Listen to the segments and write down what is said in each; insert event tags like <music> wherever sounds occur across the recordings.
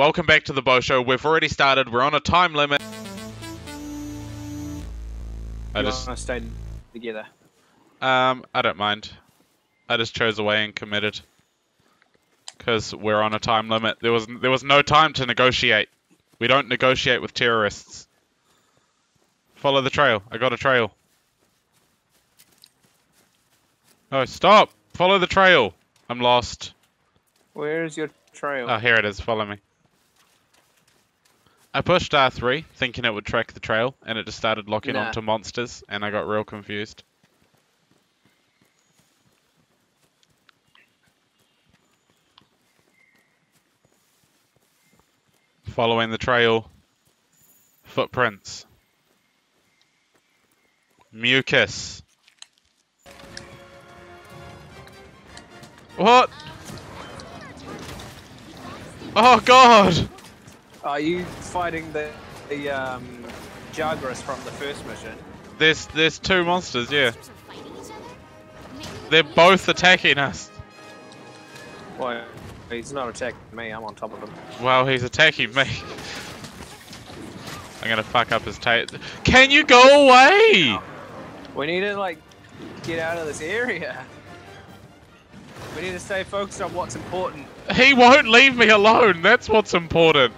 Welcome back to the Bosho. We've already started. We're on a time limit. I You just, want to stay together. um, I don't mind. I just chose away and committed. Because we're on a time limit. There was there was no time to negotiate. We don't negotiate with terrorists. Follow the trail. I got a trail. Oh, stop! Follow the trail. I'm lost. Where's your trail? Oh, here it is. Follow me. I pushed R3, thinking it would track the trail, and it just started locking Nah. onto monsters, and I got real confused. Following the trail. Footprints. Mucus. What? Oh god! Are you fighting the the um, Jagras from the first mission? There's there's two monsters, yeah. They're both attacking us. Well, he's not attacking me. I'm on top of him. Well, he's attacking me. I'm gonna fuck up his tail. Can you go away? We need to like get out of this area. We need to stay focused on what's important. He won't leave me alone. That's what's important.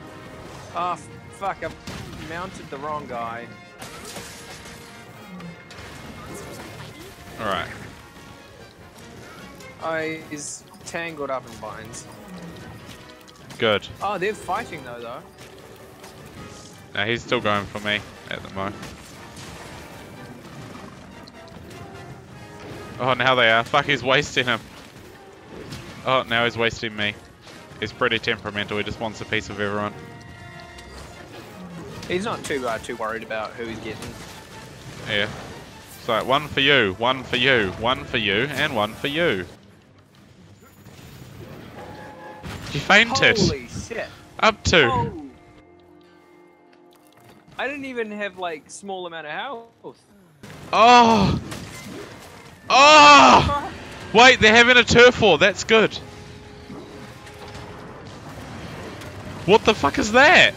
Oh fuck! I've mounted the wrong guy. All right. I is tangled up in vines. Good. Oh, they're fighting though, though. Now he's still going for me at the moment. Oh, now they are. Fuck, he's wasting him. Oh, now he's wasting me. He's pretty temperamental. He just wants a piece of everyone. He's not too uh, too worried about who he's getting. Yeah. So one for you, one for you, one for you, and one for you. You fainted. Holy shit! Up to. Oh. I didn't even have like small amount of health. Oh. Oh. Wait, they're having a turf war. That's good. What the fuck is that?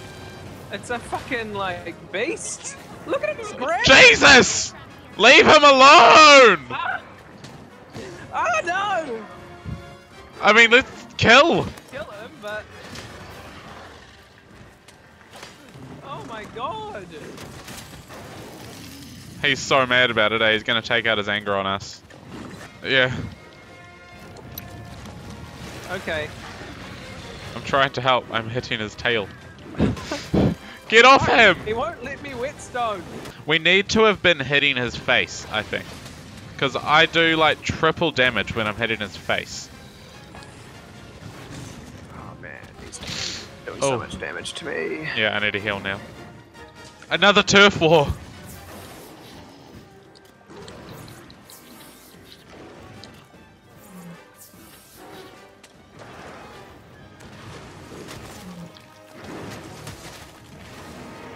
It's a fucking like beast. Look at his breath. Jesus! Leave him alone! Ah! Oh no! I mean, let's kill. Kill him, but. Oh my god! He's so mad about it, eh? He's gonna take out his anger on us. Yeah, Okay. I'm trying to help. I'm hitting his tail. <laughs> Get off him! He won't let me whetstone. We need to have been hitting his face, I think. Because I do like triple damage when I'm hitting his face. Oh man, he's doing Oh. so much damage to me. Yeah, I need a heal now. Another turf war!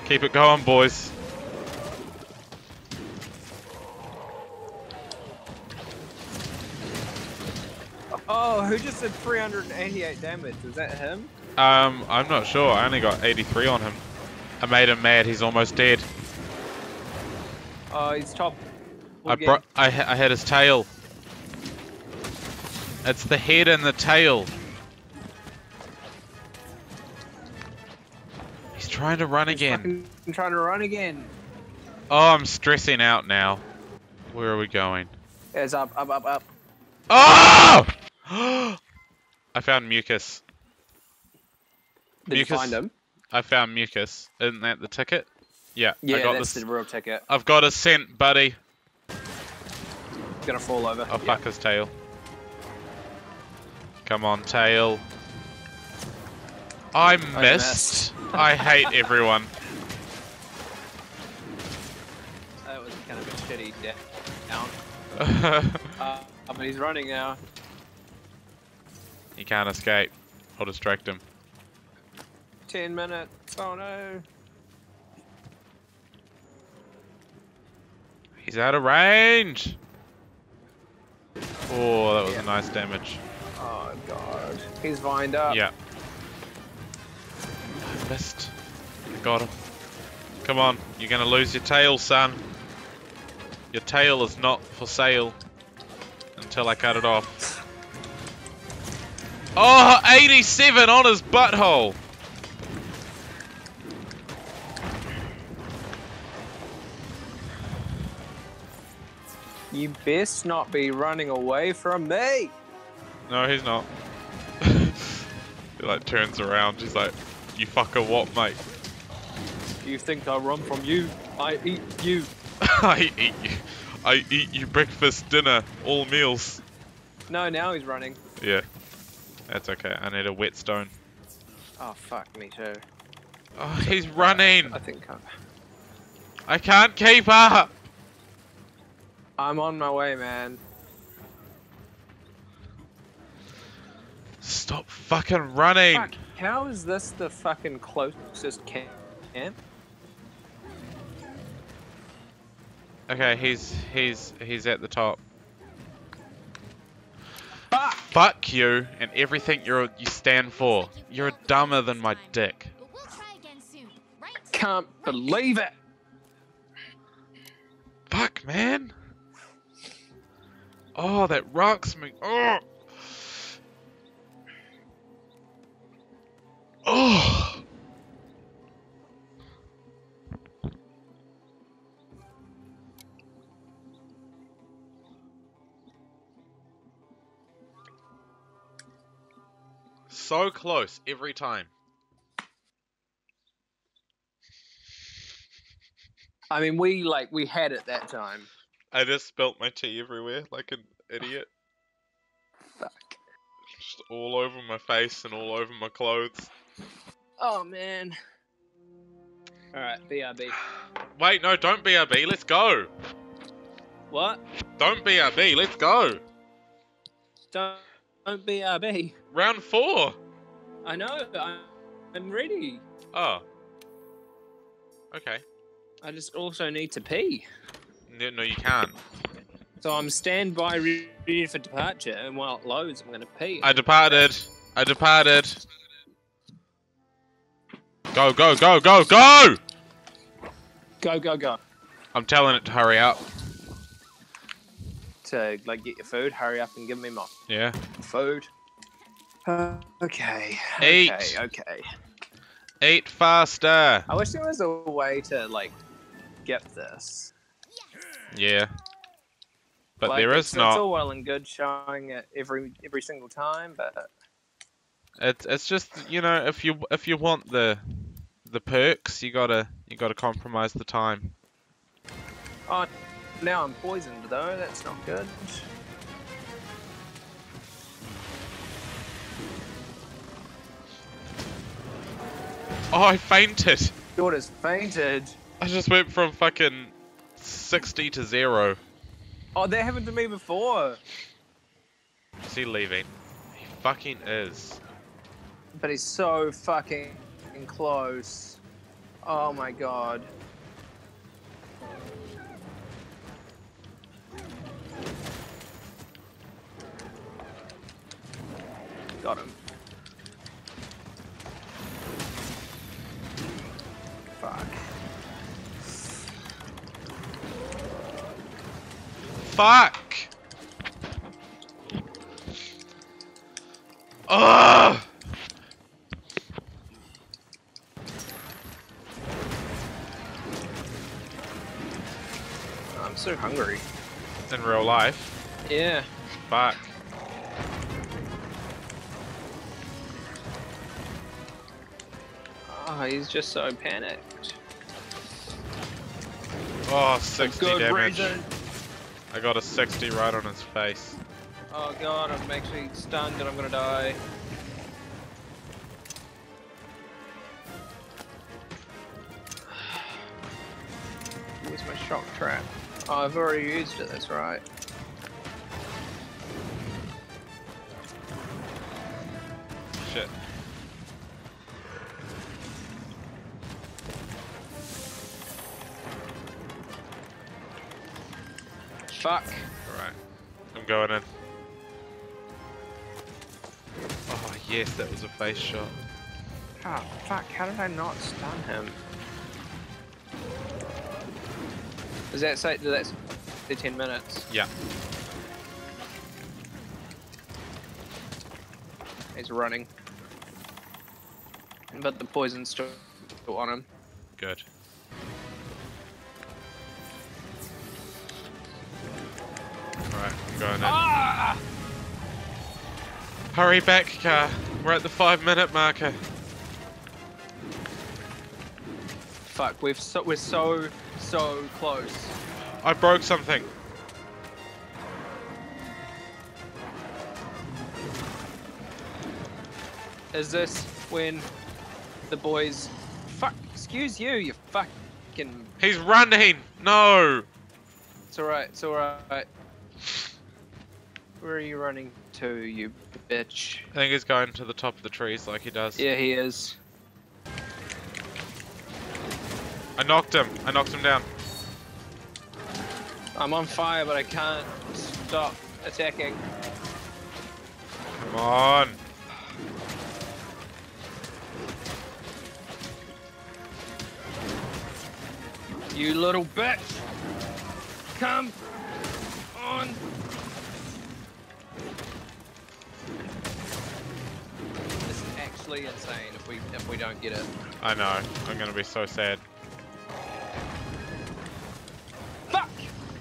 Keep it going, boys. Oh, who just did 388 damage? Was that him? Um, I'm not sure. I only got 83 on him. I made him mad. He's almost dead. Oh, he's top. I again. bro- I, I had his tail. It's the head and the tail. Trying to run He's again. fucking trying to run again. Oh, I'm stressing out now. Where are we going? Yeah, it's up, up, up, up. Oh! <gasps> I found mucus. Did Mucus. you find him? I found mucus. Isn't that the ticket? Yeah, Yeah, I got that's this. the real ticket. I've got a scent, buddy. Gonna fall over. Oh, Yeah. fuck his tail. Come on, tail. I missed. missed. I hate everyone. That was kind of a shitty death down. <laughs> Uh, but he's running now. he can't escape. I'll distract him. 10 minutes. Oh no. He's out of range. Oh, that was a nice damage. Oh god. He's vined up. Yeah. Missed. Got him. Come on, you're gonna lose your tail, son. Your tail is not for sale until I cut it off. Oh, 87 on his butthole. You best not be running away from me. No, he's not. <laughs> he like turns around. He's like, "You fucker, what, mate? You think I run from you? I eat you. <laughs> I eat you. I eat you breakfast, dinner, all meals." No, now he's running. Yeah, that's okay. I need a whetstone. Oh fuck me too. Oh, he's running. I think I'm, I can't keep up. I'm on my way, man. Stop fucking running. Fuck, how is this the fucking closest camp? Okay, he's he's he's at the top. Fuck! Fuck you and everything you you stand for. You're a dumber than my dick. But we'll try again soon, right? Can't believe it! Fuck, man. Oh, that rocks me. Oh. Oh. <sighs> So close every time. I mean, we like we had it that time. I just spilt my tea everywhere like an idiot. <sighs> Fuck. Just all over my face and all over my clothes. Oh man. All right, BRB. Wait, no, don't BRB, let's go. What? Don't BRB, let's go. Don't, don't BRB. Round four. I know. I'm, I'm ready. Oh. Okay. I just also need to pee. No, no, you can't. So I'm standby, re- ready for departure, and while it loads, I'm gonna pee. I departed. I departed. Go, go, go, go, go! Go, go, go. I'm telling it to hurry up. To like get your food, hurry up and give me my Yeah. food. Uh, okay. Eight. Okay. Okay. Eat faster. I wish there was a way to like get this. Yeah. But Like, there it's, is It's all well and good showing it every every single time, but It's it's just you know if you if you want the the perks you gotta you gotta compromise the time. oh, now I'm poisoned though. That's not good. Oh, I fainted. Daughter's fainted. I just went from fucking sixty to zero. Oh, that happened to me before. Is he leaving? He fucking is. But he's so fucking close. Oh my god. Got him. Fuck. Fuck! Ugh! Hungry. In real life. Yeah. Fuck. Oh, ah, he's just so panicked. Oh, 60 Good damage. reason. I got a 60 right on his face. Oh god, I'm actually stunned and I'm gonna die. <sighs> Where's my shock trap? Oh, I've already used it, that's right. Shit. Fuck. Alright. I'm going in. Oh, yes, that was a face shot. Oh, fuck, how did I not stun him? Does that say, does that say 10 minutes? Yeah. He's running. But the poison's still on him. Good. Alright, I'm going in. Ah! Hurry back, Carr. We're at the five minute marker. Fuck, we've so, we're so, so close. I broke something. Is this when the boys... Fuck, excuse you, you fucking... He's running! No! It's alright, it's alright. Where are you running to, you bitch? I think he's going to the top of the trees like he does. Yeah, he is. I knocked him. I knocked him down. I'm on fire, but I can't stop attacking. Come on. You little bitch! Come on! This is actually insane if we if we don't get it. I know. I'm gonna be so sad.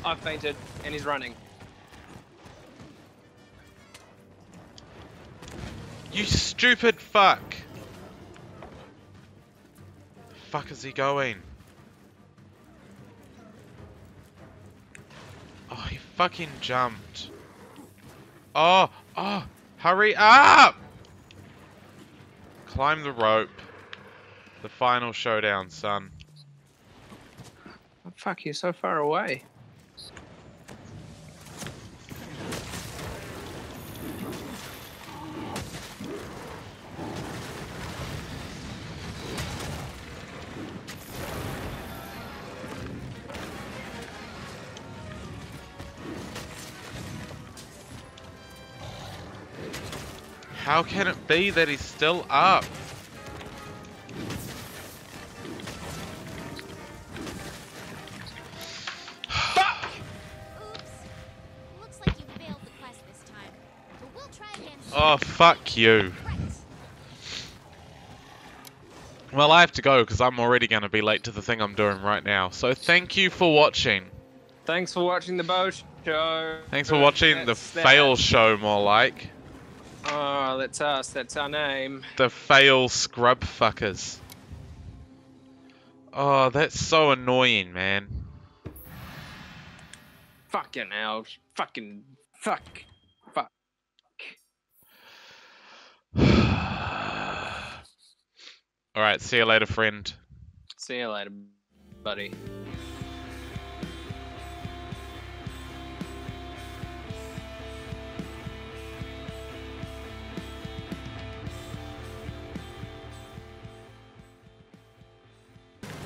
I've fainted and he's running. You stupid fuck! The Fuck is he going? Oh, he fucking jumped. Oh, oh, hurry up! Climb the rope. The final showdown, son. Oh, fuck, you're so far away. How can it be that he's still up? Oops. Looks like you failed the quest this time. But we'll try again soon. Oh, fuck you. Well, I have to go because I'm already going to be late to the thing I'm doing right now. So thank you for watching. Thanks for watching the bow show. Thanks for watching the That's that. fail show, more like. Ah, oh, that's us. That's our name. The fail scrub fuckers. Oh, that's so annoying, man. Fucking hell. Fucking fuck. Fuck. <sighs> Alright, see you later, friend. See you later, buddy.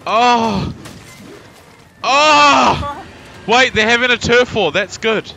Oh! Oh! Wait, they're having a turf war. That's good.